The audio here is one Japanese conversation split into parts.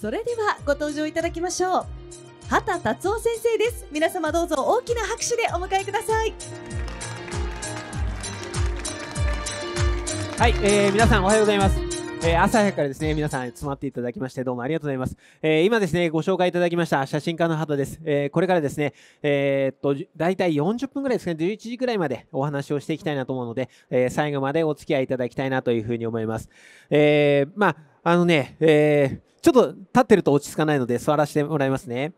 それではご登場いただきましょう畑達夫先生です皆様どうぞ大きな拍手でお迎えくださいはい、えー、皆さんおはようございますえー、朝早くからですね、皆さん集まっていただきましてどうもありがとうございます。えー、今ですね、ご紹介いただきました写真家の畑です。えー、これからですね、えー、っと、だいたい40分ぐらいですね、11時ぐらいまでお話をしていきたいなと思うので、えー、最後までお付き合いいただきたいなというふうに思います。えー、まあ、あのね、えー、ちょっと立ってると落ち着かないので座らせてもらいますね。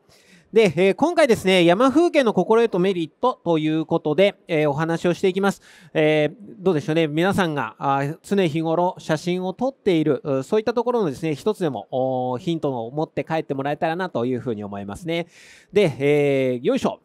で、えー、今回ですね、山風景の心得とメリットということで、えー、お話をしていきます。えー、どうでしょうね、皆さんがあ常日頃写真を撮っている、そういったところのですね、一つでもヒントを持って帰ってもらえたらなというふうに思いますね。で、えよいしょ。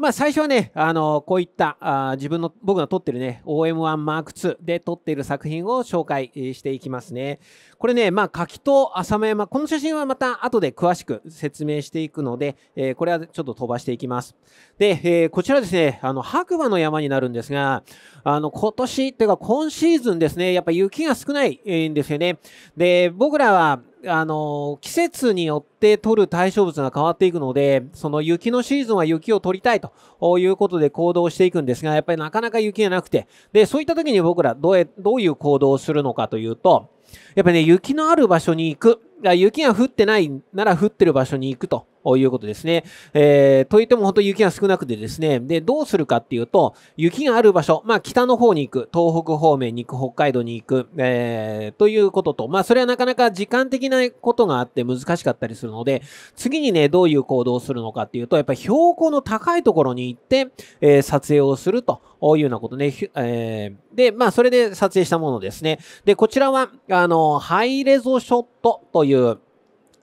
まあ最初はね、あの、こういったあ自分の、僕が撮ってるね、OM1M2 で撮っている作品を紹介していきますね。これね、まあ柿と浅間山、この写真はまた後で詳しく説明していくので、えー、これはちょっと飛ばしていきます。で、えー、こちらですね、あの、白馬の山になるんですが、あの、今年っていうか今シーズンですね、やっぱ雪が少ないんですよね。で、僕らは、あの、季節によって取る対象物が変わっていくので、その雪のシーズンは雪を取りたいということで行動していくんですが、やっぱりなかなか雪がなくて、で、そういった時に僕らどうどういう行動をするのかというと、やっぱりね、雪のある場所に行く。雪が降ってないなら降ってる場所に行くということですね。えー、といっても本当雪が少なくてですね、で、どうするかっていうと、雪がある場所、まあ北の方に行く、東北方面に行く、北海道に行く、えー、ということと、まあそれはなかなか時間的なことがあって難しかったりするので、次にね、どういう行動をするのかっていうと、やっぱり標高の高いところに行って、えー、撮影をするというようなことね。えー、で、まあそれで撮影したものですね。で、こちらは、あの、ハイレゾショットという、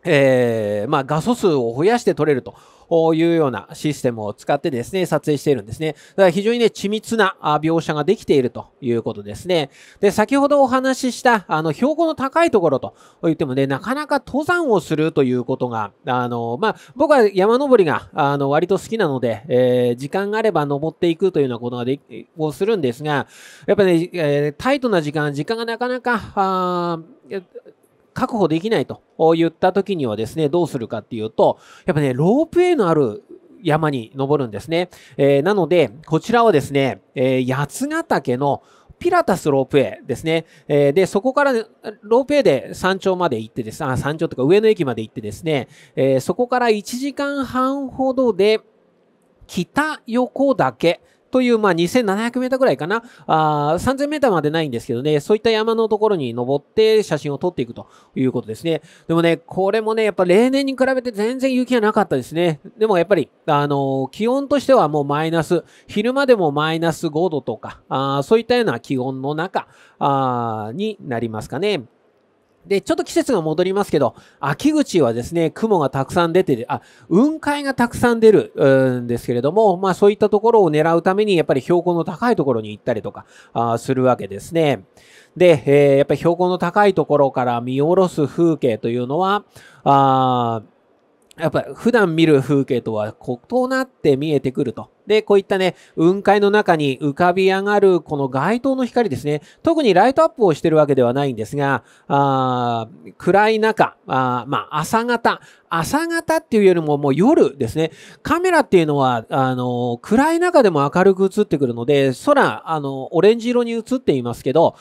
えー、まあ画素数を増やして撮れると。いうようなシステムを使ってですね、撮影しているんですね。だから非常にね、緻密な描写ができているということですね。で、先ほどお話しした、あの、標高の高いところと言ってもね、なかなか登山をするということが、あの、まあ、僕は山登りが、あの、割と好きなので、えー、時間があれば登っていくというようなことができ、をするんですが、やっぱね、えー、タイトな時間、時間がなかなか、あ確保できないと言った時にはですね、どうするかっていうと、やっぱね、ロープウェイのある山に登るんですね。えー、なので、こちらはですね、えー、八ヶ岳のピラタスロープウェイですね。えー、で、そこから、ロープウェイで山頂まで行ってです、あ、山頂とか上の駅まで行ってですね、え、そこから1時間半ほどで、北横岳という、まあ、2700メーターぐらいかな。あ3000メーターまでないんですけどね、そういった山のところに登って写真を撮っていくということですね。でもね、これもね、やっぱ例年に比べて全然雪がなかったですね。でもやっぱり、あのー、気温としてはもうマイナス、昼間でもマイナス5度とか、あそういったような気温の中あになりますかね。で、ちょっと季節が戻りますけど、秋口はですね、雲がたくさん出て、あ、雲海がたくさん出るんですけれども、まあそういったところを狙うために、やっぱり標高の高いところに行ったりとか、あするわけですね。で、えー、やっぱり標高の高いところから見下ろす風景というのは、あやっぱり普段見る風景とは異なって見えてくると。で、こういったね、雲海の中に浮かび上がるこの街灯の光ですね。特にライトアップをしてるわけではないんですが、あ暗い中、あまあ、朝方、朝方っていうよりももう夜ですね。カメラっていうのは、あの、暗い中でも明るく映ってくるので、空、あの、オレンジ色に映っていますけど、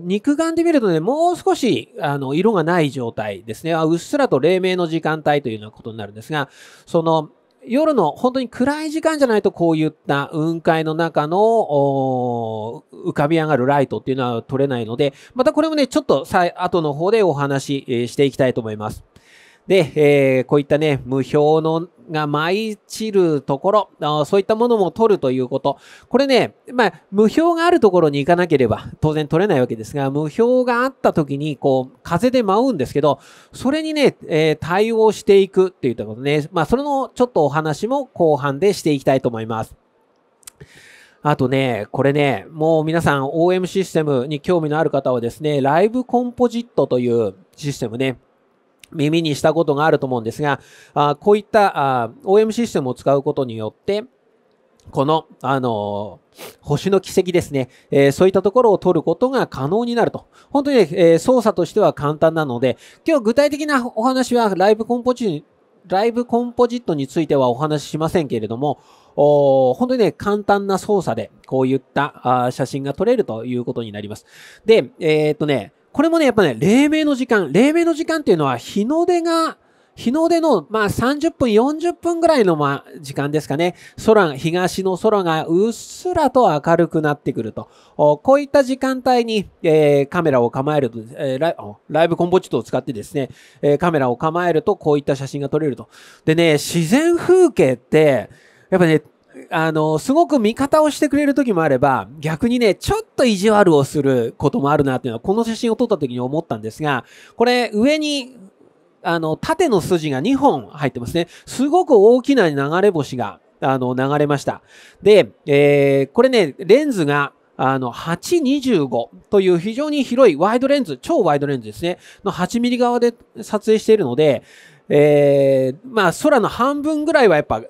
肉眼で見るとね、もう少し、あの、色がない状態ですね。うっすらと黎明の時間帯というようなことになるんですが、その、夜の本当に暗い時間じゃないとこういった雲海の中の浮かび上がるライトっていうのは撮れないので、またこれもね、ちょっとさ後の方でお話ししていきたいと思います。で、えー、こういったね、無表のが舞い散るところそういったものも取るということ。これね、まあ、無表があるところに行かなければ当然取れないわけですが、無表があった時に、こう、風で舞うんですけど、それにね、えー、対応していくっていったことね。まあ、それのちょっとお話も後半でしていきたいと思います。あとね、これね、もう皆さん OM システムに興味のある方はですね、ライブコンポジットというシステムね、耳にしたことがあると思うんですが、あこういったあ OM システムを使うことによって、この、あの星の軌跡ですね、えー、そういったところを取ることが可能になると。本当にね、えー、操作としては簡単なので、今日具体的なお話はライブコンポジライブコンポジットについてはお話ししませんけれども、本当にね、簡単な操作でこういったあ写真が撮れるということになります。で、え、っとね、これもね、やっぱね、黎明の時間、黎明の時間っていうのは日の出が日の出の、まあ、30分、40分ぐらいの、まあ、時間ですかね。空、東の空がうっすらと明るくなってくると。こういった時間帯に、えー、カメラを構えると、えーライ、ライブコンポジットを使ってですね、えー、カメラを構えると、こういった写真が撮れると。でね、自然風景って、やっぱね、あの、すごく味方をしてくれる時もあれば、逆にね、ちょっと意地悪をすることもあるなっていうのは、この写真を撮った時に思ったんですが、これ、上にあの、縦の筋が2本入ってますね。すごく大きな流れ星が、あの、流れました。で、えー、これね、レンズが、あの、825という非常に広いワイドレンズ、超ワイドレンズですね、の8ミリ側で撮影しているので、えー、まあ、空の半分ぐらいはやっぱ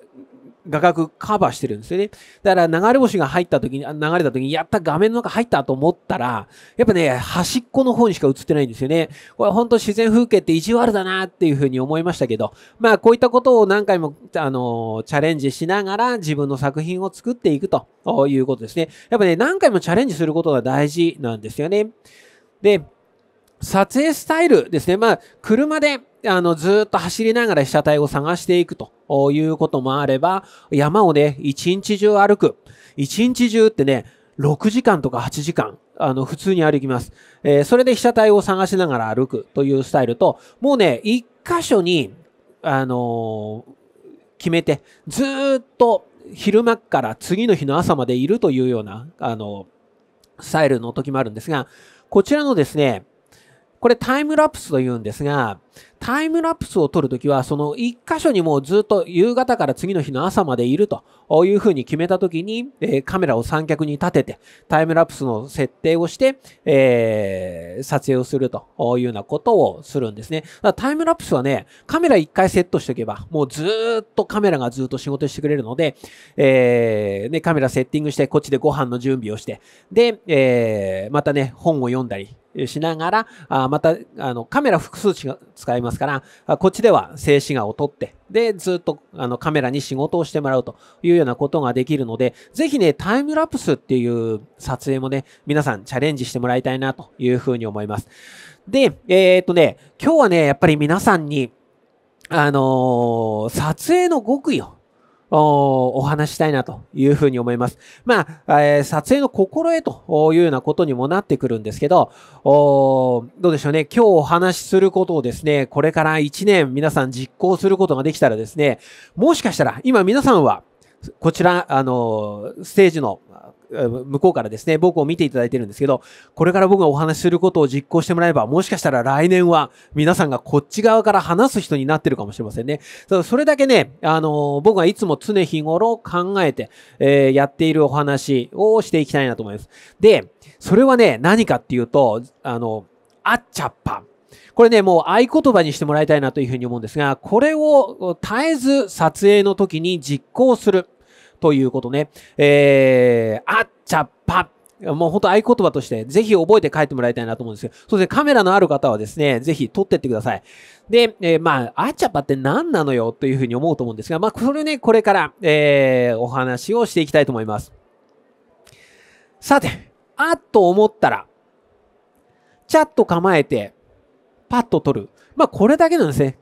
画角カバーしてるんですよね。だから流れ星が入った時に、流れた時に、やった画面の中入ったと思ったら、やっぱね、端っこの方にしか映ってないんですよね。これ本当自然風景って意地悪だなっていうふうに思いましたけど、まあこういったことを何回も、あの、チャレンジしながら自分の作品を作っていくということですね。やっぱね、何回もチャレンジすることが大事なんですよね。で、撮影スタイルですね。まあ、車であのずっと走りながら被写体を探していくということもあれば、山をね、一日中歩く。一日中ってね、6時間とか8時間、あの、普通に歩きます。えー、それで被写体を探しながら歩くというスタイルと、もうね、一箇所に、あのー、決めて、ずっと昼間から次の日の朝までいるというような、あのー、スタイルの時もあるんですが、こちらのですね、これタイムラプスと言うんですが、タイムラプスを撮るときは、その一箇所にもうずっと夕方から次の日の朝までいるというふうに決めたときに、えー、カメラを三脚に立てて、タイムラプスの設定をして、えー、撮影をするというようなことをするんですね。タイムラプスはね、カメラ一回セットしておけば、もうずっとカメラがずっと仕事してくれるので、えー、ね、カメラセッティングして、こっちでご飯の準備をして、で、えー、またね、本を読んだり、しながら、あまた、あの、カメラ複数使いますから、こっちでは静止画を撮って、で、ずっと、あの、カメラに仕事をしてもらうというようなことができるので、ぜひね、タイムラプスっていう撮影もね、皆さんチャレンジしてもらいたいなというふうに思います。で、えー、っとね、今日はね、やっぱり皆さんに、あのー、撮影の極意を、お話したいなというふうに思います。まあ、えー、撮影の心得というようなことにもなってくるんですけど、どうでしょうね。今日お話しすることをですね、これから1年皆さん実行することができたらですね、もしかしたら今皆さんはこちら、あの、ステージの向こうからですね、僕を見ていただいてるんですけど、これから僕がお話しすることを実行してもらえば、もしかしたら来年は皆さんがこっち側から話す人になってるかもしれませんね。それだけね、あの、僕はいつも常日頃考えて、えー、やっているお話をしていきたいなと思います。で、それはね、何かっていうと、あの、あっちゃっぱ。これね、もう合言葉にしてもらいたいなというふうに思うんですが、これを絶えず撮影の時に実行する。ということね。えー、あっちゃっぱもう本当合言葉としてぜひ覚えて帰ってもらいたいなと思うんですけど、そしてカメラのある方はですね、ぜひ撮ってってください。で、えー、まあ、あっちゃっぱって何なのよというふうに思うと思うんですが、まあ、これね、これから、えー、お話をしていきたいと思います。さて、あっと思ったら、チャッと構えて、パッと撮る。まあ、これだけなんですね。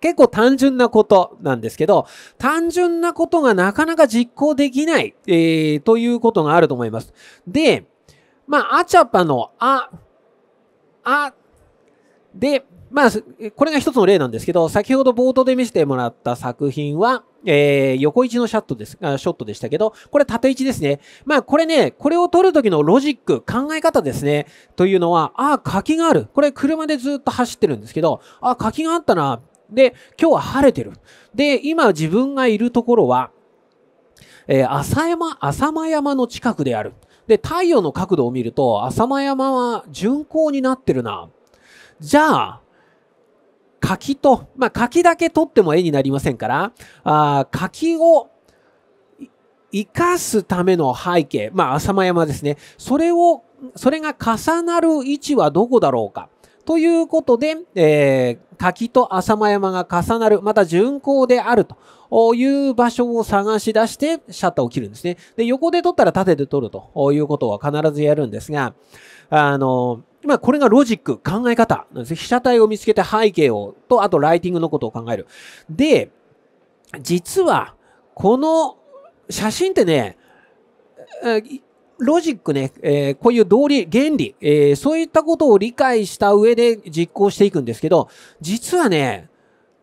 結構単純なことなんですけど、単純なことがなかなか実行できない、えー、ということがあると思います。で、まあ、あちゃぱのあ、あ、で、まあ、これが一つの例なんですけど、先ほど冒頭で見せてもらった作品は、えー、横位置のシャットです、ショットでしたけど、これ縦位置ですね。まあ、これね、これを撮るときのロジック、考え方ですね。というのは、ああ、柿がある。これ車でずっと走ってるんですけど、ああ、柿があったな。で、今日は晴れてる。で、今自分がいるところは、えー、浅山、浅間山の近くである。で、太陽の角度を見ると、浅間山は巡航になってるな。じゃあ、柿と、まあ、柿だけ取っても絵になりませんから、あ柿を生かすための背景、まあ、浅間山ですね。それを、それが重なる位置はどこだろうか。ということで、えー、滝と浅間山が重なる、また巡行であるという場所を探し出してシャッターを切るんですね。で、横で撮ったら縦で撮るということは必ずやるんですが、あの、まあ、これがロジック、考え方なんです。被写体を見つけて背景を、と、あとライティングのことを考える。で、実は、この写真ってね、ロジックね、えー、こういう道理、原理、えー、そういったことを理解した上で実行していくんですけど、実はね、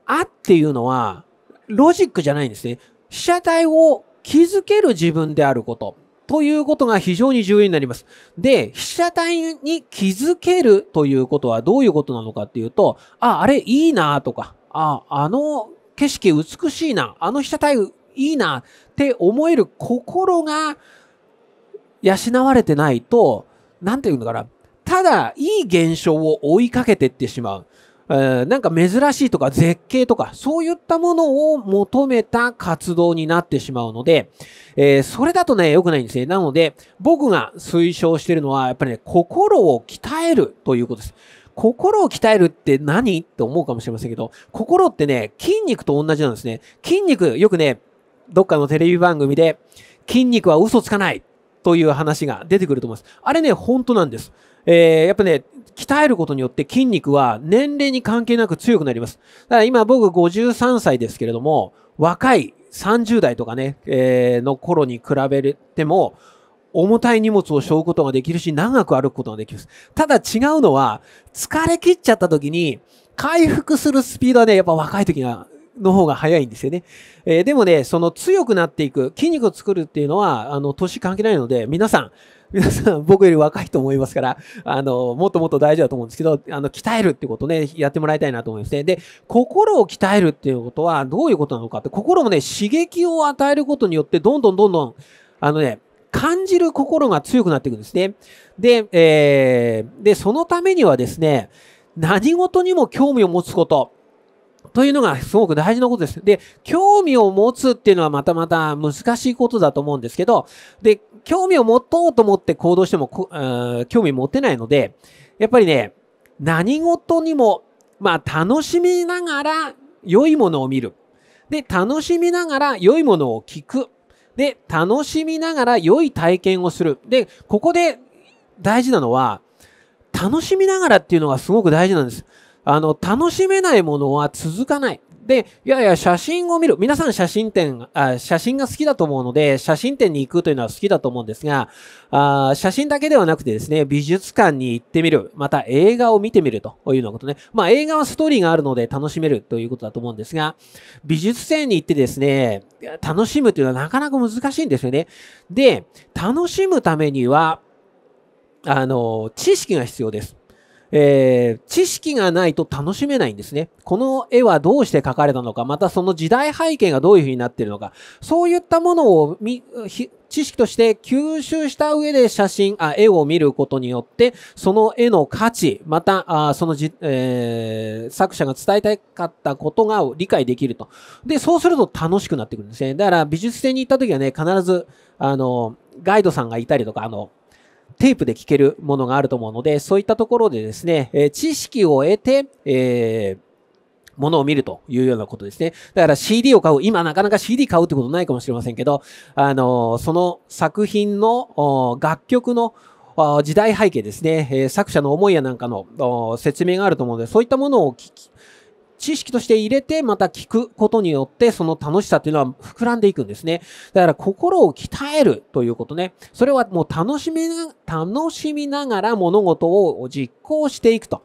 あっていうのは、ロジックじゃないんですね。被写体を気づける自分であること。ということが非常に重要になります。で、被写体に気づけるということはどういうことなのかっていうと、あ、あれいいなとか、あ、あの景色美しいな、あの被写体いいなって思える心が養われてないと、なんていうのかな、ただいい現象を追いかけてってしまう。えー、なんか珍しいとか絶景とか、そういったものを求めた活動になってしまうので、えー、それだとね、良くないんですね。なので、僕が推奨してるのは、やっぱりね、心を鍛えるということです。心を鍛えるって何？って思うかもしれませんけど、心ってね、筋肉と同じなんですね。筋肉、よくね、どっかのテレビ番組で、筋肉は嘘つかないという話が出てくると思います。あれね、本当なんです。えー、やっぱね、鍛えることによって筋肉は年齢に関係なく強くなります。だから今僕53歳ですけれども、若い30代とかね、えー、の頃に比べても、重たい荷物を背負うことができるし、長く歩くことができます。ただ違うのは、疲れ切っちゃった時に、回復するスピードはね、やっぱ若い時がの方が早いんですよね。えー、でもね、その強くなっていく、筋肉を作るっていうのは、あの、年関係ないので、皆さん、皆さん、僕より若いと思いますから、あの、もっともっと大事だと思うんですけど、あの、鍛えるってことね、やってもらいたいなと思いますね。で、心を鍛えるっていうことは、どういうことなのかって、心もね、刺激を与えることによって、どんどんどんどん、あのね、感じる心が強くなっていくんですね。で、えー、で、そのためにはですね、何事にも興味を持つこと。というのがすごく大事なことです。で、興味を持つっていうのはまたまた難しいことだと思うんですけど、で、興味を持とうと思って行動しても、興味持てないので、やっぱりね、何事にも、まあ楽しみながら良いものを見る。で、楽しみながら良いものを聞く。で、楽しみながら良い体験をする。で、ここで大事なのは、楽しみながらっていうのがすごく大事なんです。あの、楽しめないものは続かない。で、いやいや、写真を見る。皆さん写真展あ、写真が好きだと思うので、写真展に行くというのは好きだと思うんですが、あ写真だけではなくてですね、美術館に行ってみる。また映画を見てみるというようなことね。まあ映画はストーリーがあるので楽しめるということだと思うんですが、美術展に行ってですね、楽しむというのはなかなか難しいんですよね。で、楽しむためには、あの、知識が必要です。えー、知識がないと楽しめないんですね。この絵はどうして描かれたのか、またその時代背景がどういう風になっているのか、そういったものを知識として吸収した上で写真、あ絵を見ることによって、その絵の価値、また、あそのじ、えー、作者が伝えたかったことが理解できると。で、そうすると楽しくなってくるんですね。だから美術展に行った時はね、必ず、あの、ガイドさんがいたりとか、あの、テープで聞けるものがあると思うので、そういったところでですね、え知識を得て、えーものを見るというようなことですね。だから CD を買う。今なかなか CD 買うってことないかもしれませんけど、あの、その作品の楽曲の時代背景ですね、え作者の思いやなんかの説明があると思うので、そういったものを聞き、知識として入れてまた聞くことによってその楽しさっていうのは膨らんでいくんですね。だから心を鍛えるということね。それはもう楽しみな、楽しみながら物事を実行していくと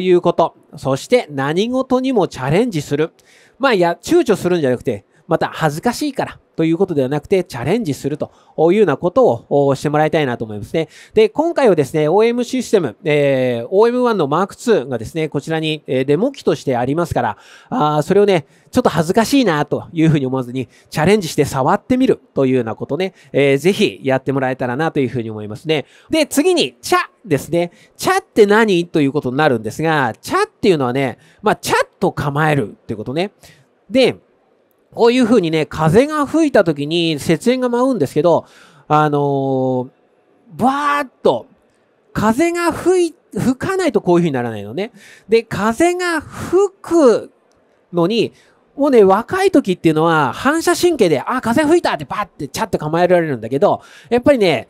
いうこと。そして何事にもチャレンジする。まあや、躊躇するんじゃなくて、また恥ずかしいからということではなくて、チャレンジするというようなことをしてもらいたいなと思いますね。で、今回はですね、OM システム、えー、OM1 の Mark2 がですね、こちらに、デモ機としてありますから、あそれをね、ちょっと恥ずかしいなというふうに思わずに、チャレンジして触ってみるというようなことね、えー、ぜひやってもらえたらなというふうに思いますね。で、次に、チャですね。チャって何ということになるんですが、チャっていうのはね、まあ、チャッと構えるってことね。で、こういう風にね、風が吹いた時に雪煙が舞うんですけど、あのー、バーっと、風が吹い、吹かないとこういう風にならないのね。で、風が吹くのに、もうね、若い時っていうのは反射神経で、あ、風吹いたってバッてチャッと構えられるんだけど、やっぱりね、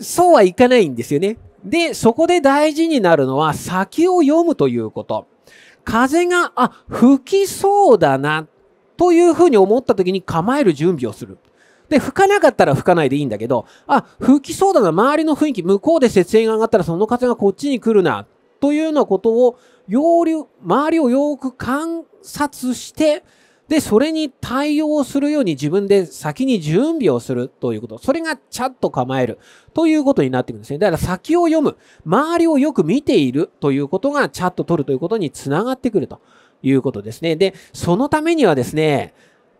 そうはいかないんですよね。で、そこで大事になるのは先を読むということ。風が、あ、吹きそうだな、というふうに思った時に構える準備をする。で、吹かなかったら吹かないでいいんだけど、あ、吹きそうだな、周りの雰囲気、向こうで設営が上がったらその風がこっちに来るな、というようなことを、要領、周りをよく観察して、で、それに対応するように自分で先に準備をするということ。それがチャッと構えるということになっていくんですね。だから先を読む、周りをよく見ているということがチャッと取るということにつながってくるということですね。で、そのためにはですね、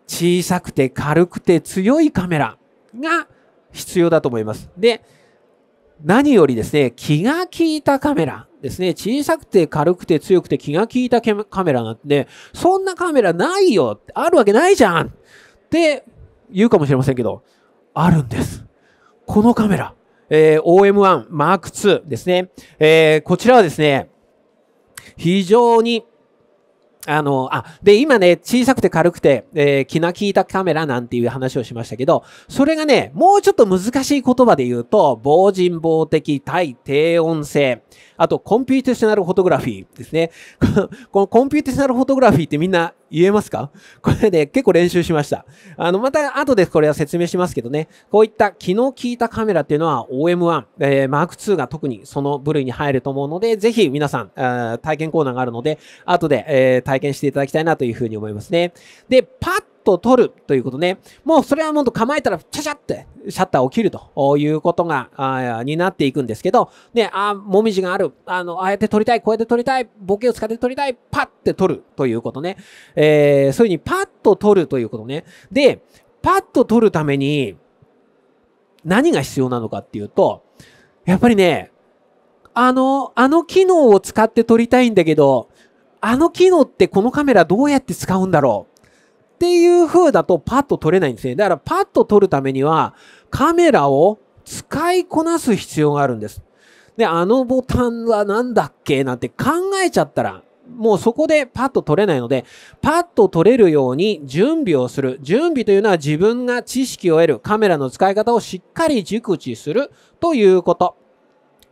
小さくて軽くて強いカメラが必要だと思います。で、何よりですね、気が利いたカメラですね、小さくて軽くて強くて気が利いたカメラなんて、ねそんなカメラないよあるわけないじゃんって言うかもしれませんけど、あるんです。このカメラ、えー、OM1 Mark II ですね、えー、こちらはですね、非常にあの、あ、で、今ね、小さくて軽くて、えー、気な利いたカメラなんていう話をしましたけど、それがね、もうちょっと難しい言葉で言うと、防人防的対低音性。あと、コンピューテーショナルフォトグラフィーですね。このコンピューテーショナルフォトグラフィーってみんな言えますか？これで、ね、結構練習しました。あの、また後でこれは説明しますけどね、こういった気の利いたカメラっていうのは OM1、えー、Mark II が特にその部類に入ると思うので、ぜひ皆さん、体験コーナーがあるので、後で、えー、体験していただきたいなというふうに思いますね。で、パッと撮るということね。もうそれはもっと構えたら、チャチャってシャッターを切るということが、あになっていくんですけど、ね、あ、もみじがある。あの、ああやって撮りたい、こうやって撮りたい、ボケを使って撮りたい、パッて撮るということね。えー、そういうふうにパッと撮るということね。で、パッと撮るために、何が必要なのかっていうと、やっぱりね、あの、あの機能を使って撮りたいんだけど、あの機能ってこのカメラどうやって使うんだろうっていう風だとパッと撮れないんですね。だからパッと撮るためにはカメラを使いこなす必要があるんです。で、あのボタンは何だっけなんて考えちゃったら、もうそこでパッと撮れないので、パッと撮れるように準備をする。準備というのは自分が知識を得る。カメラの使い方をしっかり熟知するということ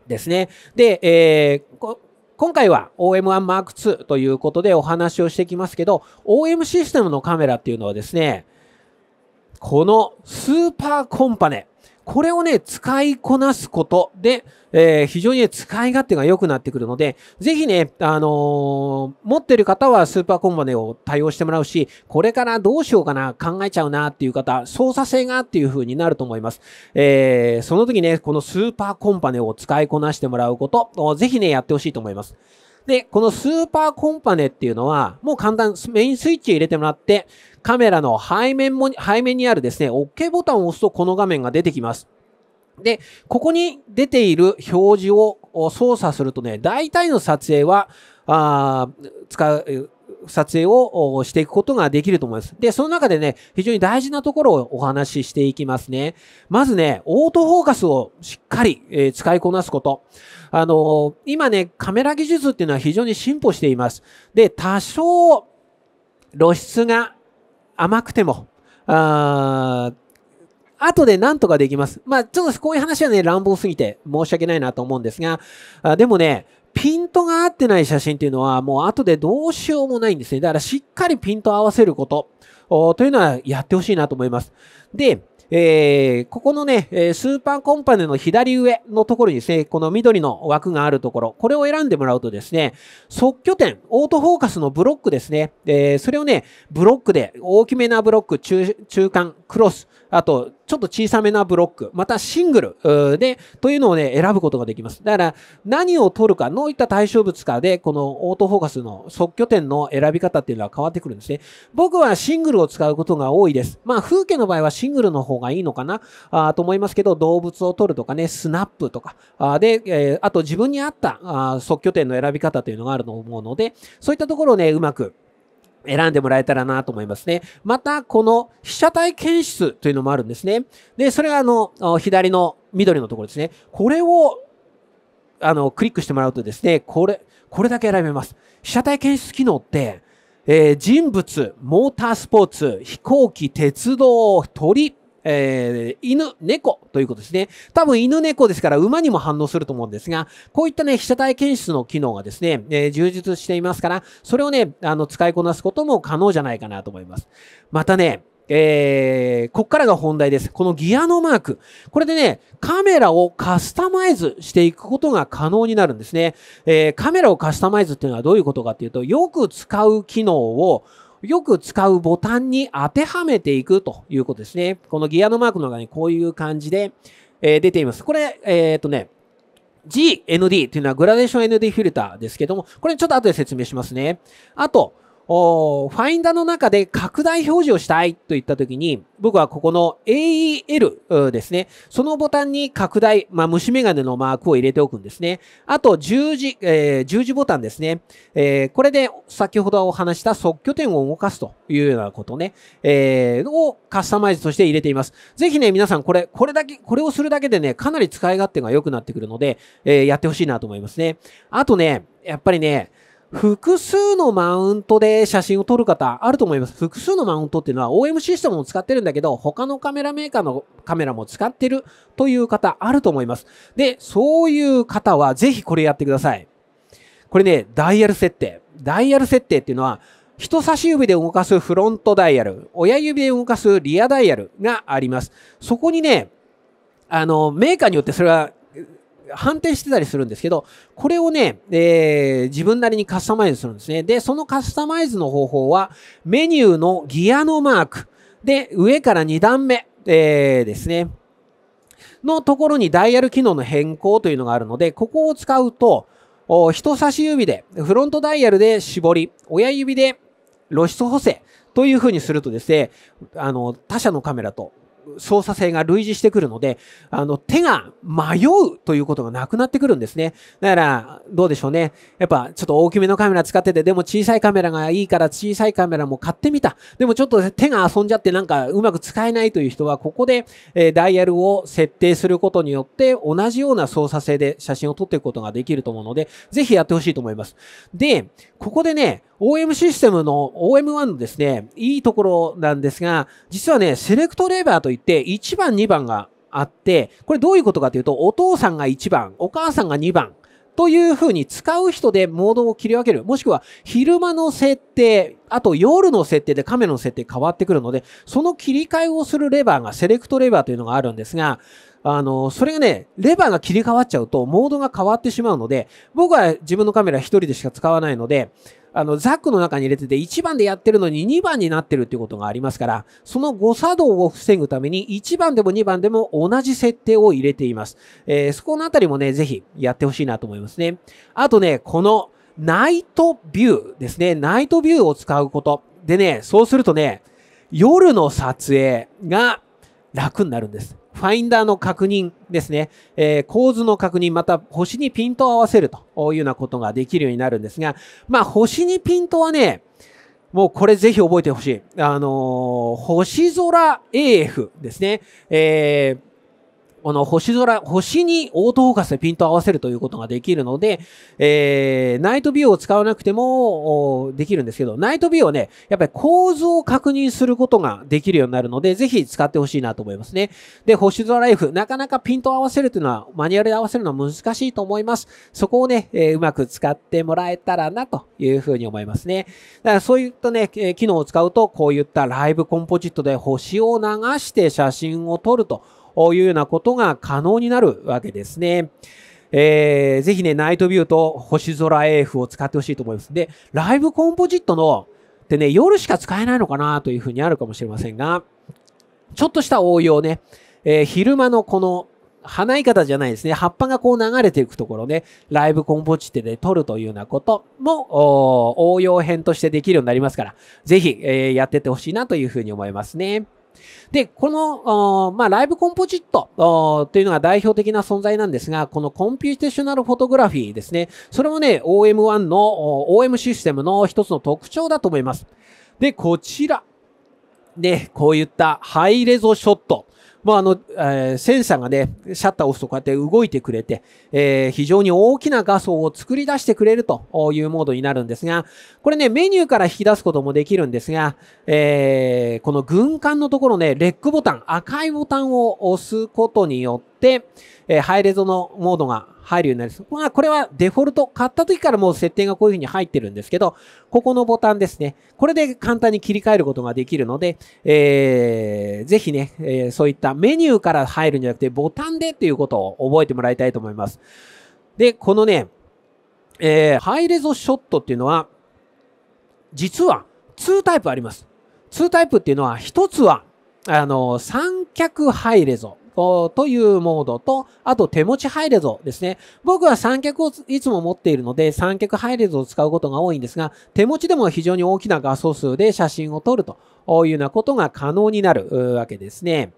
ですね。で、えー、今回は OM1M2 ということでお話をしてきますけど、OM システムのカメラっていうのはですね、このスーパーコンパネ、これをね、使いこなすことで、えー、非常に、ね、使い勝手が良くなってくるので、ぜひね、あのー、持ってる方はスーパーコンパネを対応してもらうし、これからどうしようかな、考えちゃうなっていう方、操作性がっていう風になると思います。えー、その時ね、このスーパーコンパネを使いこなしてもらうことを、ぜひね、やってほしいと思います。で、このスーパーコンパネっていうのは、もう簡単、メインスイッチ入れてもらって、カメラの背面も、背面にあるですね、OK ボタンを押すとこの画面が出てきます。で、ここに出ている表示を操作するとね、大体の撮影は、あ使う、撮影をしていくことができると思います。で、その中でね、非常に大事なところをお話ししていきますね。まずね、オートフォーカスをしっかり、え、使いこなすこと。あの、今ね、カメラ技術っていうのは非常に進歩しています。で、多少露出が甘くても、あ後で何とかできます。まあ、ちょっとこういう話はね、乱暴すぎて申し訳ないなと思うんですが、あでもね、ピントが合ってない写真っていうのはもう後でどうしようもないんですね。だからしっかりピント合わせることというのはやってほしいなと思います。で、えー、ここのね、スーパーコンパネの左上のところにですね、この緑の枠があるところ、これを選んでもらうとですね、即拠点、オートフォーカスのブロックですね、えー、それをね、ブロックで、大きめなブロック、中間、クロス、あと、ちょっと小さめなブロック、またシングルで、というのをね、選ぶことができます。だから、何を取るか、どういった対象物かで、このオートフォーカスの即拠点の選び方っていうのは変わってくるんですね。僕はシングルを使うことが多いです。まあ、風景の場合はシングルの方がいいのかなあと思いますけど、動物を取るとかね、スナップとか、あで、えー、あと自分に合ったあ即拠点の選び方というのがあると思うので、そういったところをね、うまく選んでもらえたらなと思いますね。また、この被写体検出というのもあるんですね。で、それがあの、左の緑のところですね。これを、あの、クリックしてもらうとですね、これ、これだけ選べます。被写体検出機能って、えー、人物、モータースポーツ、飛行機、鉄道、鳥、えー、犬、猫ということですね。多分犬猫ですから馬にも反応すると思うんですが、こういったね、被写体検出の機能がですね、えー、充実していますから、それをね、あの、使いこなすことも可能じゃないかなと思います。またね、えー、こっからが本題です。このギアのマーク。これでね、カメラをカスタマイズしていくことが可能になるんですね。えー、カメラをカスタマイズっていうのはどういうことかっていうと、よく使う機能をよく使うボタンに当てはめていくということですね。このギアのマークの中にこういう感じで、えー、出ています。これ、えっ、ー、とね、GND というのはグラデーション ND フィルターですけども、これちょっと後で説明しますね。あと、ファインダーの中で拡大表示をしたいといったときに、僕はここの AEL ですね。そのボタンに拡大、まあ、虫眼鏡のマークを入れておくんですね。あと、十字、えー、十字ボタンですね。えー、これで先ほどお話した即拠点を動かすというようなことね、えー、をカスタマイズとして入れています。ぜひね、皆さんこれ、これだけ、これをするだけでね、かなり使い勝手が良くなってくるので、えー、やってほしいなと思いますね。あとね、やっぱりね、複数のマウントで写真を撮る方あると思います。複数のマウントっていうのは OM システムを使ってるんだけど、他のカメラメーカーのカメラも使ってるという方あると思います。で、そういう方はぜひこれやってください。これね、ダイヤル設定。ダイヤル設定っていうのは、人差し指で動かすフロントダイヤル、親指で動かすリアダイヤルがあります。そこにね、あの、メーカーによってそれは反転してたりするんですけど、これをね、えー、自分なりにカスタマイズするんですね。で、そのカスタマイズの方法は、メニューのギアのマーク、で、上から2段目、えー、ですね。のところにダイヤル機能の変更というのがあるので、ここを使うと、人差し指で、フロントダイヤルで絞り、親指で露出補正という風にするとですね、あの、他社のカメラと操作性が類似してくるので、あの、手が迷うということがなくなってくるんですね。だから、どうでしょうね。やっぱ、ちょっと大きめのカメラ使ってて、でも小さいカメラがいいから小さいカメラも買ってみた。でもちょっと手が遊んじゃってなんかうまく使えないという人は、ここで、え、ダイヤルを設定することによって、同じような操作性で写真を撮っていくことができると思うので、ぜひやってほしいと思います。で、ここでね、OM システムの OM1 のですね、いいところなんですが、実はね、セレクトレバーといって1番、2番があって、これどういうことかというと、お父さんが1番、お母さんが2番、というふうに使う人でモードを切り分ける。もしくは昼間の設定、あと夜の設定でカメラの設定変わってくるので、その切り替えをするレバーがセレクトレバーというのがあるんですが、あの、それがね、レバーが切り替わっちゃうと、モードが変わってしまうので、僕は自分のカメラ一人でしか使わないので、あの、ザックの中に入れてて1番でやってるのに2番になってるっていうことがありますから、その誤作動を防ぐために1番でも2番でも同じ設定を入れています。えー、そこのあたりもね、ぜひやってほしいなと思いますね。あとね、このナイトビューですね。ナイトビューを使うこと。でね、そうするとね、夜の撮影が楽になるんです。ファインダーの確認ですね、えー、構図の確認、また星にピントを合わせるというようなことができるようになるんですが、まあ、星にピントはね、もうこれぜひ覚えてほしい。あのー、星空 AF ですね。えーこの星空、星にオートフォーカスでピントを合わせるということができるので、えー、ナイトビューを使わなくてもできるんですけど、ナイトビューはね、やっぱり構図を確認することができるようになるので、ぜひ使ってほしいなと思いますね。で、星空ライフ、なかなかピントを合わせるというのは、マニュアルで合わせるのは難しいと思います。そこをね、えー、うまく使ってもらえたらなというふうに思いますね。だからそういったね、機能を使うと、こういったライブコンポジットで星を流して写真を撮ると。いうようなことが可能になるわけですね。えー、ぜひね、ナイトビューと星空 AF を使ってほしいと思います。で、ライブコンポジットの、ってね、夜しか使えないのかなというふうにあるかもしれませんが、ちょっとした応用ね、えー、昼間のこの花い方じゃないですね。葉っぱがこう流れていくところね、ライブコンポジットで撮るというようなことも応用編としてできるようになりますから、ぜひ、えー、やってってほしいなというふうに思いますね。で、この、まあ、ライブコンポジットというのが代表的な存在なんですが、この computational photography ですね。それもね、OM1 の OM システムの一つの特徴だと思います。で、こちら。で、こういったハイレゾショット。まあ、あの、えー、センサーがね、シャッターを押すとこうやって動いてくれて、えー、非常に大きな画素を作り出してくれるというモードになるんですが、これね、メニューから引き出すこともできるんですが、えー、この軍艦のところね、レックボタン、赤いボタンを押すことによって、えー、ハイレゾのモードが入るようになります。まあ、これはデフォルト、買った時からもう設定がこういう風に入ってるんですけど、ここのボタンですね。これで簡単に切り替えることができるので、えー、ぜひね、えー、そういったメニューから入るんじゃなくて、ボタンでっていうことを覚えてもらいたいと思います。で、このね、えー、ハイレゾショットっていうのは、実は2タイプあります。2タイプっていうのは、1つは、あの、三脚ハイレゾ。というモードと、あと手持ちハイレゾですね。僕は三脚をいつも持っているので、三脚ハイレゾを使うことが多いんですが、手持ちでも非常に大きな画素数で写真を撮るというようなことが可能になるわけですね。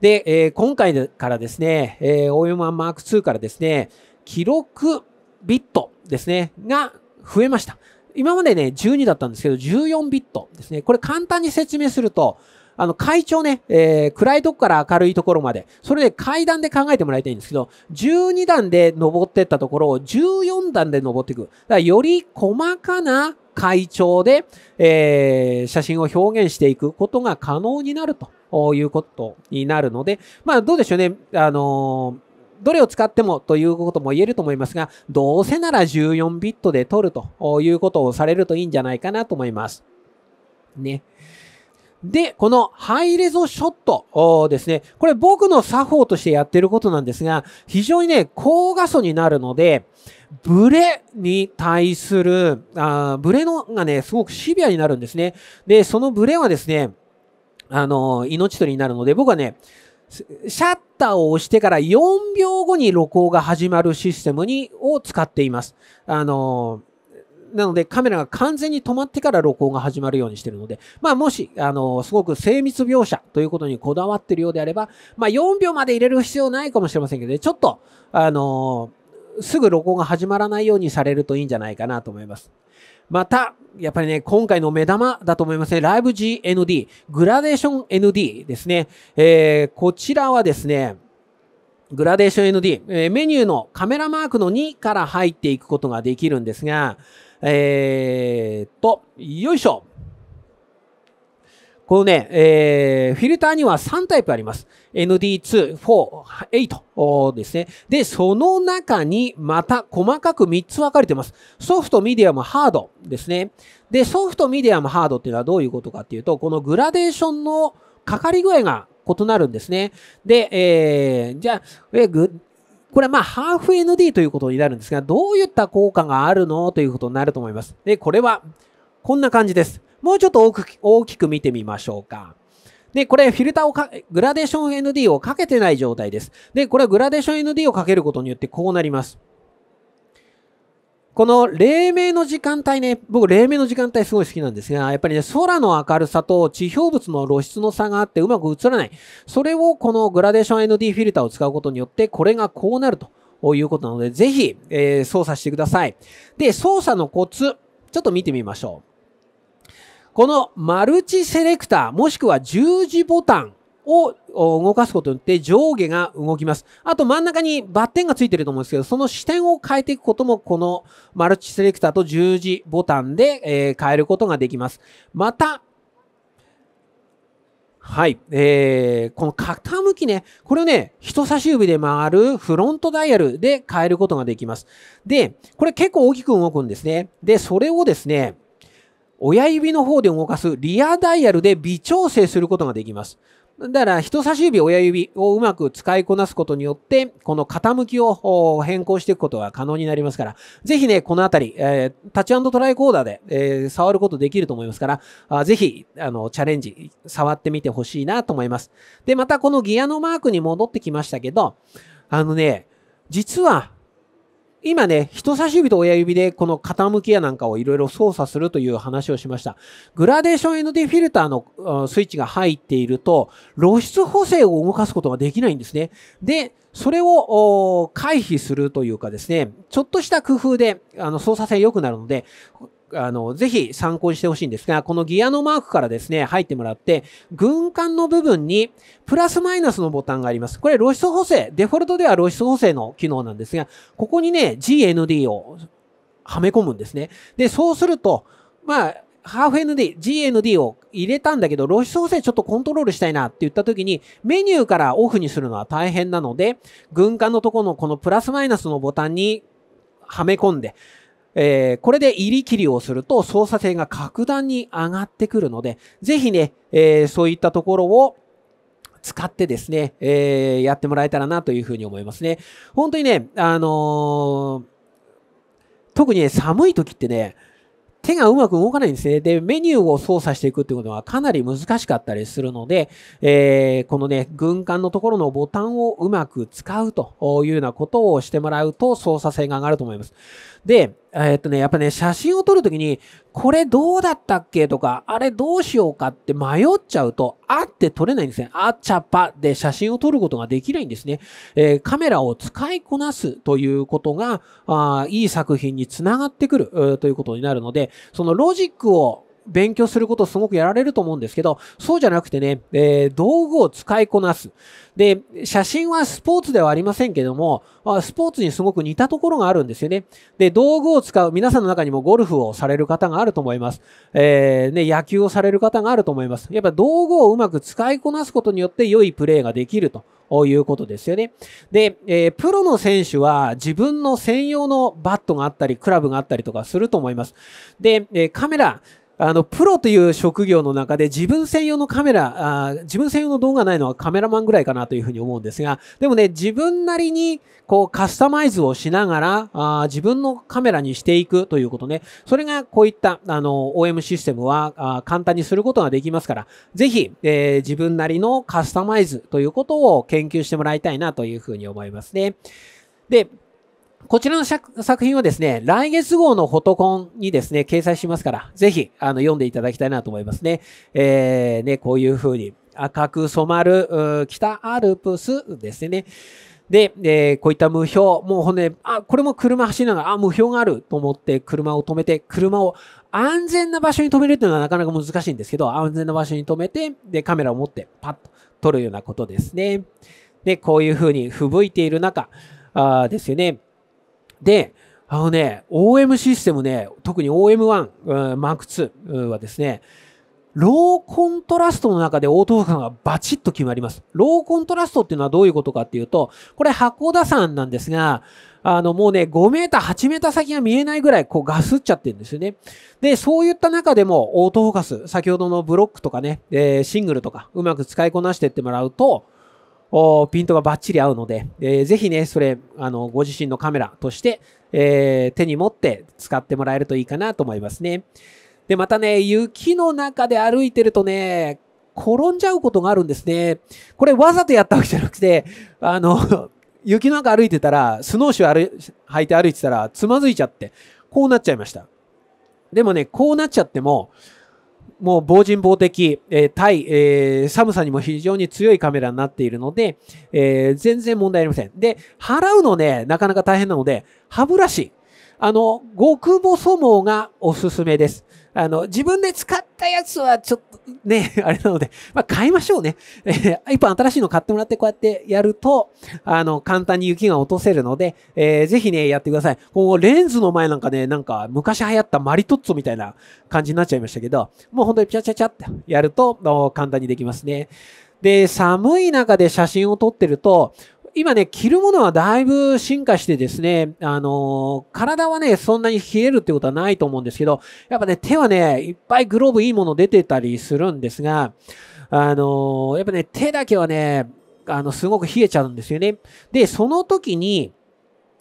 で、えー、今回からですね、えー、OM1 Mark II からですね、記録ビットですね、が増えました。今までね、12だったんですけど、14ビットですね。これ簡単に説明すると、あの、階調ね、えー、暗いとこから明るいところまで、それで階段で考えてもらいたいんですけど、12段で登ってったところを14段で登っていく。だからより細かな階調で、えー、写真を表現していくことが可能になるということになるので、まあどうでしょうね、あのーどれを使ってもということも言えると思いますが、どうせなら14ビットで撮るということをされるといいんじゃないかなと思います。ね。で、このハイレゾショットですね。これ僕の作法としてやってることなんですが、非常にね、高画素になるので、ブレに対する、あブレのがね、すごくシビアになるんですね。で、そのブレはですね、あの、命取りになるので、僕はね、シャッターを押してから4秒後に録音が始まるシステムに、を使っています。あの、なのでカメラが完全に止まってから録音が始まるようにしてるので、まあもし、あの、すごく精密描写ということにこだわってるようであれば、まあ4秒まで入れる必要ないかもしれませんけど、ね、ちょっと、あの、すぐ録音が始まらないようにされるといいんじゃないかなと思います。また、やっぱりね、今回の目玉だと思いますね。ライブ GND、グラデーション ND ですね。えー、こちらはですね、グラデーション ND、えー、メニューのカメラマークの2から入っていくことができるんですが、えー、っと、よいしょ。このね、えー、フィルターには3タイプあります。ND2、4、8ですね。で、その中にまた細かく3つ分かれてます。ソフト、ミディアム、ハードですね。で、ソフト、ミディアム、ハードっていうのはどういうことかっていうと、このグラデーションのかかり具合が異なるんですね。で、えー、じゃあ、えグこれはまあ、ハーフ ND ということになるんですが、どういった効果があるのということになると思います。で、これは、こんな感じです。もうちょっと大きく見てみましょうか。で、これフィルターをか、グラデーション ND をかけてない状態です。で、これはグラデーション ND をかけることによってこうなります。この黎明の時間帯ね、僕黎明の時間帯すごい好きなんですが、やっぱりね、空の明るさと地表物の露出の差があってうまく映らない。それをこのグラデーション ND フィルターを使うことによって、これがこうなるということなので、ぜひ、えー、操作してください。で、操作のコツ、ちょっと見てみましょう。このマルチセレクター、もしくは十字ボタンを動かすことによって上下が動きます。あと真ん中にバッテンがついてると思うんですけど、その視点を変えていくこともこのマルチセレクターと十字ボタンで、え変えることができます。また、はい。えー、この傾きね、これをね、人差し指で回るフロントダイヤルで変えることができます。で、これ結構大きく動くんですね。で、それをですね、親指の方で動かすリアダイヤルで微調整することができます。だから人差し指、親指をうまく使いこなすことによって、この傾きを変更していくことが可能になりますから、ぜひね、このあたり、えー、タッチトライコーダーで、えー、触ることできると思いますから、あぜひ、あの、チャレンジ、触ってみてほしいなと思います。で、またこのギアのマークに戻ってきましたけど、あのね、実は今ね、人差し指と親指でこの傾きやなんかをいろいろ操作するという話をしました。グラデーション ND フィルターのスイッチが入っていると、露出補正を動かすことができないんですね。で、それを回避するというかですね、ちょっとした工夫であの操作性良くなるので、あの、ぜひ参考にしてほしいんですが、このギアのマークからですね、入ってもらって、軍艦の部分にプラスマイナスのボタンがあります。これ露出補正、デフォルトでは露出補正の機能なんですが、ここにね、GND をはめ込むんですね。で、そうすると、まあ、ハーフ ND、GND を入れたんだけど、露出補正ちょっとコントロールしたいなって言った時に、メニューからオフにするのは大変なので、軍艦のところのこのプラスマイナスのボタンにはめ込んで、えー、これで入り切りをすると操作性が格段に上がってくるので、ぜひね、えー、そういったところを使ってですね、えー、やってもらえたらなというふうに思いますね。本当にね、あの特にね、寒い時ってね、手がうまく動かないんですね。で、メニューを操作していくっていうことはかなり難しかったりするので、えー、このね、軍艦のところのボタンをうまく使うというようなことをしてもらうと操作性が上がると思います。で、え、っとね、やっぱね、写真を撮るときに、これどうだったっけとか、あれどうしようかって迷っちゃうと、あって撮れないんですね。あっちゃっぱで写真を撮ることができないんですね。えー、カメラを使いこなすということが、あいい作品につながってくるということになるので、そのロジックを勉強することすごくやられると思うんですけど、そうじゃなくてね、えー、道具を使いこなす。で、写真はスポーツではありませんけども、スポーツにすごく似たところがあるんですよね。で、道具を使う、皆さんの中にもゴルフをされる方があると思います。えー、ね、野球をされる方があると思います。やっぱ道具をうまく使いこなすことによって良いプレーができると。いうことですよね。で、えー、プロの選手は自分の専用のバットがあったり、クラブがあったりとかすると思います。で、えー、カメラ、あの、プロという職業の中で自分専用のカメラあ、自分専用の動画ないのはカメラマンぐらいかなというふうに思うんですが、でもね、自分なりにこうカスタマイズをしながらあ自分のカメラにしていくということね。それがこういったあの OM システムはあ簡単にすることができますから、ぜひ、えー、自分なりのカスタマイズということを研究してもらいたいなというふうに思いますね。で、こちらの作品はですね、来月号のフォトコンにですね、掲載しますから、ぜひ、あの、読んでいただきたいなと思いますね。えー、ね、こういう風に赤く染まる、北アルプスですね。で、えー、こういった無標、もうほんで、あ、これも車走りながら、あ、無標があると思って車を止めて、車を安全な場所に止めるっていうのはなかなか難しいんですけど、安全な場所に止めて、で、カメラを持ってパッと撮るようなことですね。で、こういう風に吹雪いている中、あですよね。で、あのね、OM システムね、特に OM1、M2 はですね、ローコントラストの中でオートフォーカスがバチッと決まります。ローコントラストっていうのはどういうことかっていうと、これ箱田山なんですが、あのもうね、5メーター、8メーター先が見えないぐらいこうガスっちゃってるんですよね。で、そういった中でもオートフォーカス、先ほどのブロックとかね、えー、シングルとかうまく使いこなしてってもらうと、ピントがバッチリ合うので、えー、ぜひね、それ、あの、ご自身のカメラとして、えー、手に持って使ってもらえるといいかなと思いますね。で、またね、雪の中で歩いてるとね、転んじゃうことがあるんですね。これわざとやったわけじゃなくて、あの、雪の中歩いてたら、スノーシュー履いて歩いてたら、つまずいちゃって、こうなっちゃいました。でもね、こうなっちゃっても、もう防塵防滴、えー、対、えー、寒さにも非常に強いカメラになっているので、えー、全然問題ありません。で、払うのね、なかなか大変なので、歯ブラシ。あの、極細毛がおすすめです。あの、自分で使ったやつはちょっとね、あれなので、まあ、買いましょうね。えー、一本新しいの買ってもらってこうやってやると、あの、簡単に雪が落とせるので、えー、ぜひね、やってください。こう、レンズの前なんかね、なんか昔流行ったマリトッツォみたいな感じになっちゃいましたけど、もう本当にピャチャチャってやると、簡単にできますね。で、寒い中で写真を撮ってると、今ね、着るものはだいぶ進化してですね、あのー、体はね、そんなに冷えるってことはないと思うんですけど、やっぱね、手はね、いっぱいグローブいいもの出てたりするんですが、あのー、やっぱね、手だけはね、あの、すごく冷えちゃうんですよね。で、その時に、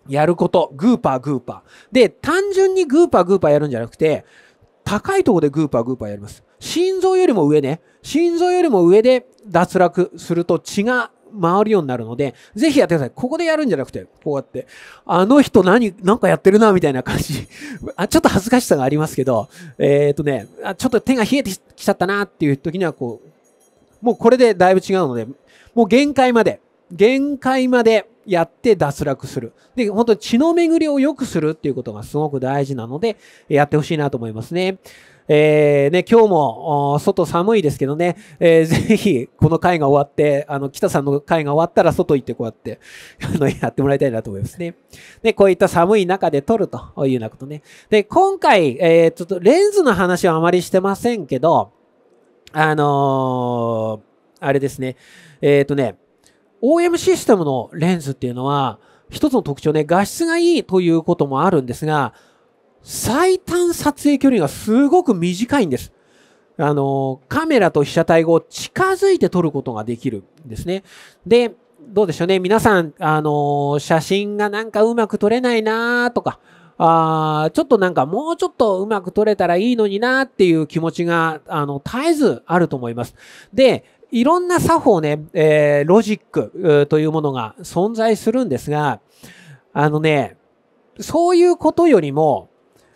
やること、グーパーグーパー。で、単純にグーパーグーパーやるんじゃなくて、高いとこでグーパーグーパーやります。心臓よりも上ね。心臓よりも上で脱落すると血が回るようになるので、ぜひやってください。ここでやるんじゃなくて、こうやって、あの人何、なんかやってるな、みたいな感じ。あちょっと恥ずかしさがありますけど、えっ、ー、とねあ、ちょっと手が冷えてきちゃったなっていう時には、こう、もうこれでだいぶ違うので、もう限界まで、限界まで、やって脱落する。で、本当に血の巡りを良くするっていうことがすごく大事なので、やってほしいなと思いますね。えー、ね、今日も外寒いですけどね、えー、ぜひこの会が終わって、あの、北さんの会が終わったら外行ってこうやって、あの、やってもらいたいなと思いますね。で、こういった寒い中で撮るというようなことね。で、今回、えー、ちょっとレンズの話はあまりしてませんけど、あのー、あれですね、えっ、とね、OM システムのレンズっていうのは、一つの特徴ね、画質がいいということもあるんですが、最短撮影距離がすごく短いんです。あの、カメラと被写体を近づいて撮ることができるんですね。で、どうでしょうね。皆さん、あの、写真がなんかうまく撮れないなとか、あちょっとなんかもうちょっとうまく撮れたらいいのになっていう気持ちが、あの、絶えずあると思います。で、いろんな作法ね、えー、ロジックというものが存在するんですが、あのね、そういうことよりも、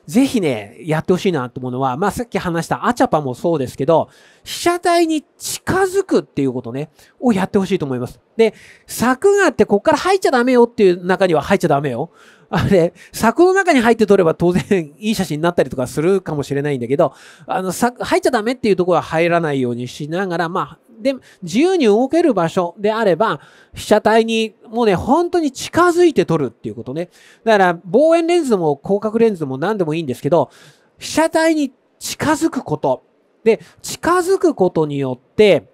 ぜひね、やってほしいなと思うのは、まあ、さっき話したアチャパもそうですけど、被写体に近づくっていうことね、をやってほしいと思います。で、柵があってこっから入っちゃダメよっていう中には入っちゃダメよ。あれ、柵の中に入って撮れば当然いい写真になったりとかするかもしれないんだけど、あの、入っちゃダメっていうところは入らないようにしながら、まあ、で、自由に動ける場所であれば、被写体にもうね、本当に近づいて撮るっていうことね。だから、望遠レンズも広角レンズも何でもいいんですけど、被写体に近づくこと。で、近づくことによって、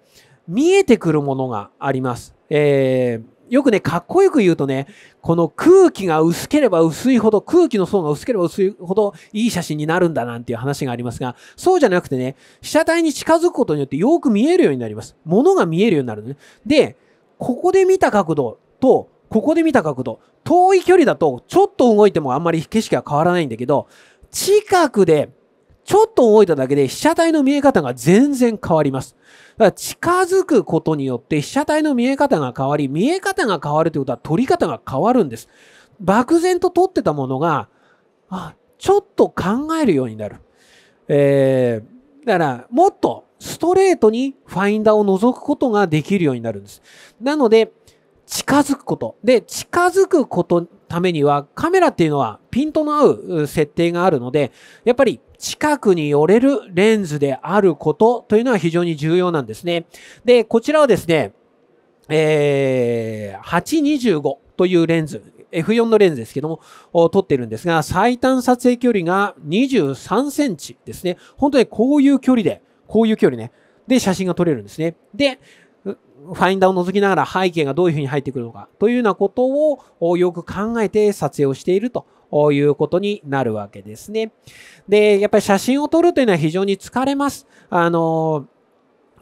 見えてくるものがあります。えー、よくね、かっこよく言うとね、この空気が薄ければ薄いほど、空気の層が薄ければ薄いほどいい写真になるんだなんていう話がありますが、そうじゃなくてね、被写体に近づくことによってよく見えるようになります。物が見えるようになるね。で、ここで見た角度と、ここで見た角度、遠い距離だとちょっと動いてもあんまり景色が変わらないんだけど、近くでちょっと動いただけで被写体の見え方が全然変わります。だから近づくことによって被写体の見え方が変わり、見え方が変わるということは撮り方が変わるんです。漠然と撮ってたものが、あ、ちょっと考えるようになる。えー、だから、もっとストレートにファインダーを覗くことができるようになるんです。なので、近づくこと。で、近づくことためには、カメラっていうのはピントの合う設定があるので、やっぱり近くに寄れるレンズであることというのは非常に重要なんですね。で、こちらはですね、えー、825というレンズ、F4 のレンズですけども、撮ってるんですが、最短撮影距離が23センチですね。本当にこういう距離で、こういう距離ね、で写真が撮れるんですね。で、ファインダーを覗きながら背景がどういうふうに入ってくるのかというようなことをよく考えて撮影をしているということになるわけですね。で、やっぱり写真を撮るというのは非常に疲れます。あの、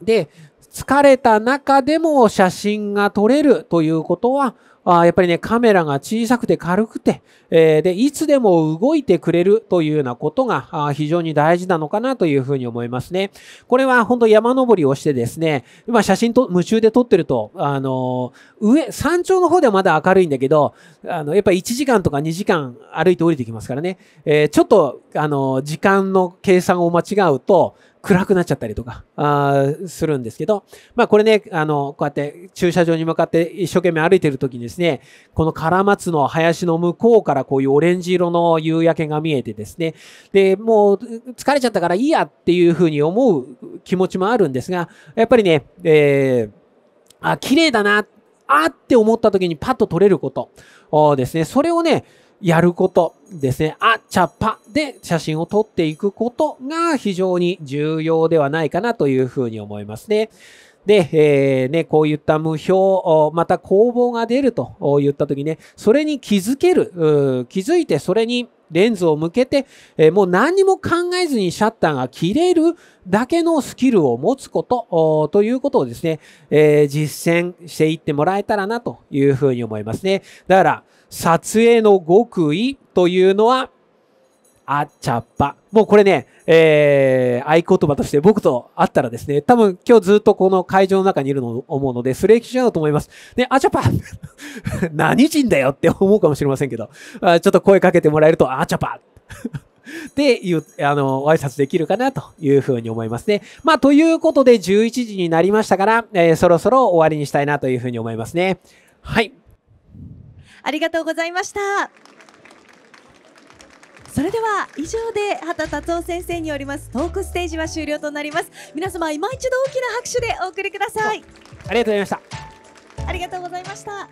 で、疲れた中でも写真が撮れるということは、あやっぱりね、カメラが小さくて軽くて、えー、で、いつでも動いてくれるというようなことが非常に大事なのかなというふうに思いますね。これは本当山登りをしてですね、今写真と夢中で撮ってると、あの上、山頂の方ではまだ明るいんだけど、あの、やっぱり1時間とか2時間歩いて降りてきますからね、えー、ちょっと、あの、時間の計算を間違うと、暗くなっちゃったりとか、あするんですけど、まあこれね、あの、こうやって駐車場に向かって一生懸命歩いてる時にですね、このカラマツの林の向こうからこういうオレンジ色の夕焼けが見えてですね、で、もう疲れちゃったからいいやっていうふうに思う気持ちもあるんですが、やっぱりね、えー、あ、綺麗だな、あって思った時にパッと撮れることですね、それをね、やることですね。あ、ちゃっぱで写真を撮っていくことが非常に重要ではないかなというふうに思いますね。で、えー、ね、こういった無表、また工房が出ると言ったときね、それに気づける、気づいてそれにレンズを向けて、えー、もう何も考えずにシャッターが切れるだけのスキルを持つことということをですね、えー、実践していってもらえたらなというふうに思いますね。だから、撮影の極意というのは、あっちゃっぱ。もうこれね、えー、合言葉として僕と会ったらですね、多分今日ずっとこの会場の中にいるの思うので、スレーキしちゃうと思います。ね、あちゃっぱ 何人だよって思うかもしれませんけど、ちょっと声かけてもらえると、あちゃっぱ っていう、あの、挨拶できるかなというふうに思いますね。まあ、ということで11時になりましたから、えー、そろそろ終わりにしたいなというふうに思いますね。はい。ありがとうございました。それでは以上で畑達夫先生によりますトークステージは終了となります。皆様今一度大きな拍手でお送りください。ありがとうございました。ありがとうございました